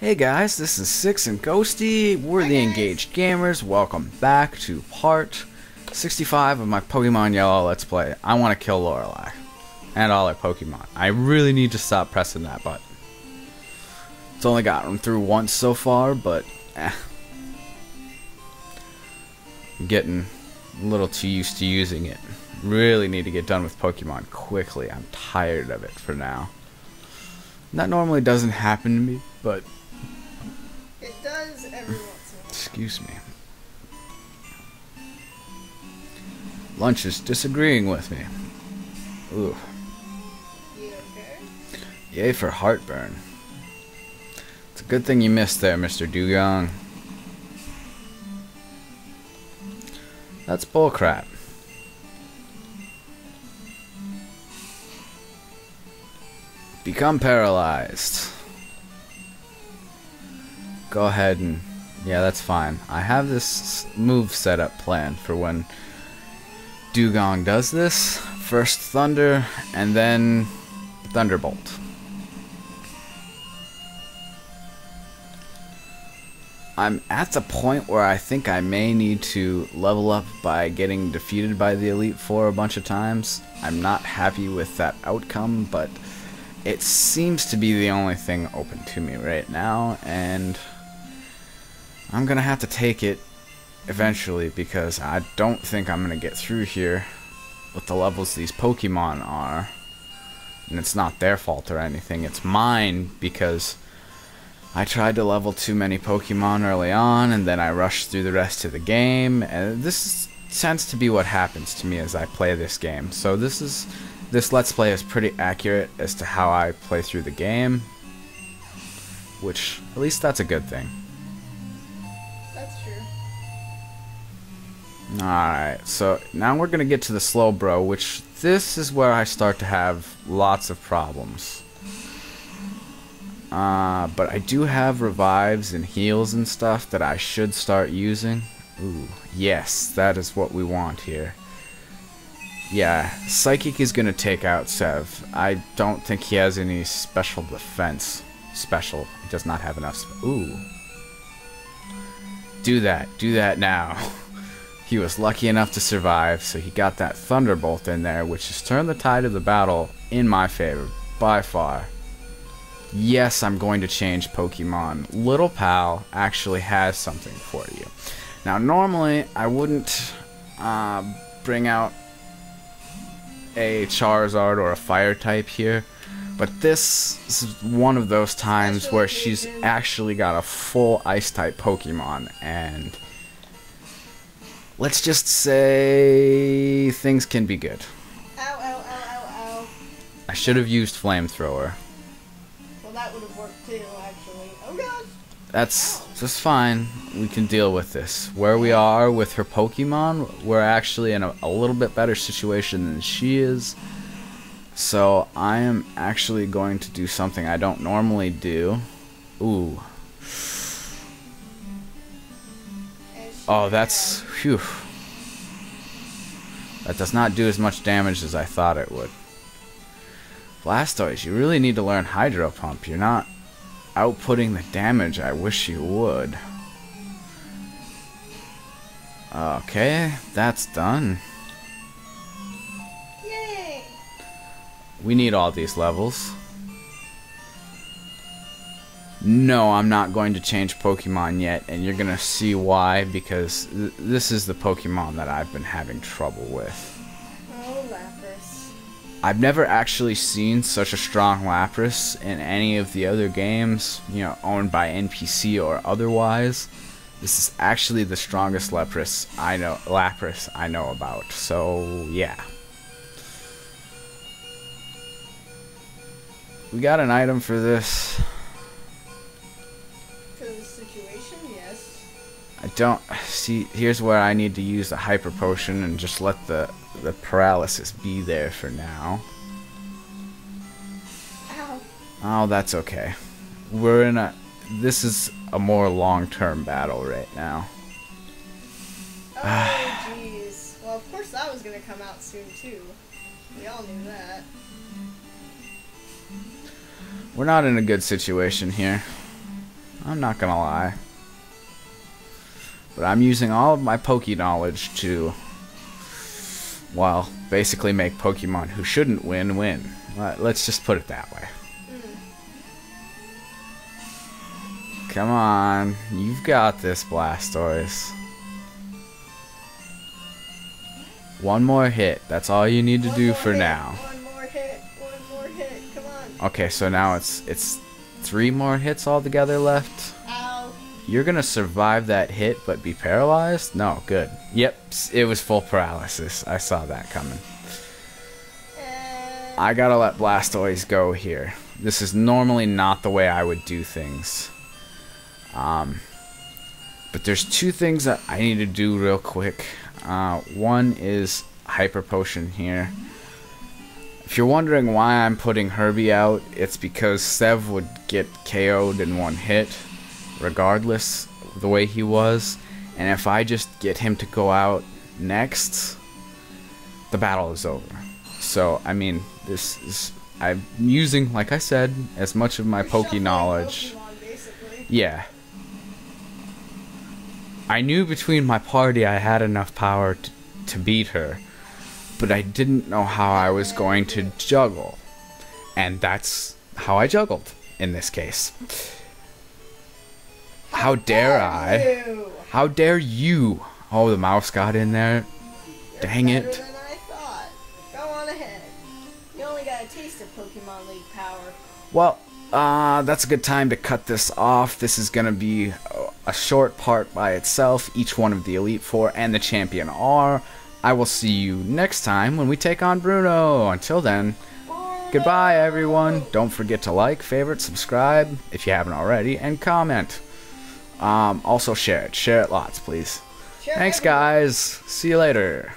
Hey guys, this is Six and Ghostie. We're the Engaged Gamers. Welcome back to part 65 of my Pokemon Yellow Let's Play. I want to kill Lorelei. And all our Pokemon. I really need to stop pressing that button. It's only gotten through once so far, but eh. I'm getting a little too used to using it. Really need to get done with Pokemon quickly. I'm tired of it for now. That normally doesn't happen to me, but Excuse me. Lunch is disagreeing with me. Ooh. Okay? Yay for heartburn. It's a good thing you missed there, Mr. Dewgong. That's bullcrap. Become paralyzed. Go ahead and... Yeah, that's fine. I have this move set up planned for when Dewgong does this. First Thunder, and then Thunderbolt. I'm at the point where I think I may need to level up by getting defeated by the Elite Four a bunch of times. I'm not happy with that outcome, but it seems to be the only thing open to me right now, and I'm gonna have to take it eventually because I don't think I'm gonna get through here with the levels these Pokemon are. And it's not their fault or anything, it's mine because I tried to level too many Pokemon early on and then I rushed through the rest of the game. And this tends to be what happens to me as I play this game. So this is this Let's Play is pretty accurate as to how I play through the game. Which, at least that's a good thing. Alright, so now we're going to get to the Slowbro, which this is where I start to have lots of problems. Uh, but I do have revives and heals and stuff that I should start using. Ooh, yes, that is what we want here. Yeah, Psychic is going to take out Sev. I don't think he has any special defense. Special. He does not have enough. Ooh. Do that. Do that now. He was lucky enough to survive, so he got that Thunderbolt in there, which has turned the tide of the battle in my favor, by far. Yes, I'm going to change Pokemon. Little Pal actually has something for you. Now, normally, I wouldn't uh, bring out a Charizard or a Fire type here, but this is one of those times where she's actually got a full Ice type Pokemon, and let's just say things can be good. Ow, ow, ow, ow, ow. I should have used Flamethrower. Well, that would have worked too, actually. Oh gosh. That's just fine. We can deal with this. Where we are with her Pokemon, we're actually in a, a little bit better situation than she is. So I am actually going to do something I don't normally do. Ooh. Oh, that's... Phew. That does not do as much damage as I thought it would. Blastoise, you really need to learn Hydro Pump. You're not outputting the damage I wish you would. Okay, that's done. Yay! We need all these levels. No, I'm not going to change Pokemon yet, and you're gonna see why, because th this is the Pokemon that I've been having trouble with. Oh, Lapras. I've never actually seen such a strong Lapras in any of the other games, you know, owned by NPC or otherwise. This is actually the strongest Lapras I know Lapras I know about. So, yeah. We got an item for this. Don't see here's where I need to use the hyper potion and just let the the paralysis be there for now. Ow. Oh, that's okay. We're in a. This is a more long-term battle right now. Oh, jeez. Well, of course that was gonna come out soon, too. We all knew that. We're not in a good situation here. I'm not gonna lie. But I'm using all of my Poke knowledge to, well, basically make Pokemon who shouldn't win win. Let- Let's just put it that way. Come on, you've got this, Blastoise. One more hit. That's all you need to One do for hit, now. One more hit. One more hit. Come on. Okay, so now it's it's three more hits altogether left. You're gonna survive that hit, but be paralyzed? No, good. Yep, it was full paralysis. I saw that coming. I gotta let Blastoise go here. This is normally not the way I would do things. Um, but there's two things that I need to do real quick. Uh, one is Hyper Potion here. If you're wondering why I'm putting Herbie out, it's because Sev would get KO'd in one hit, regardless the way he was. And if I just get him to go out next, the battle is over. So, I mean, this is. I'm using, like I said, as much of my you're Poke knowledge. Pokemon. Yeah. I knew between my party I had enough power to, to beat her, but I didn't know how I was going to juggle. And that's how I juggled in this case. How dare I? How dare you? Oh, the mouse got in there. Dang it. Than I thought. Go on ahead. You only got a taste of Pokemon League power. Well, uh, that's a good time to cut this off. This is gonna be a- a short part by itself. Each one of the Elite Four and the Champion are. I will see you next time when we take on Bruno. Until then, goodbye, everyone. Don't forget to like, favorite, subscribe if you haven't already, and comment. Um, also share it. Share it lots, please. Share Thanks, everything. guys. See you later.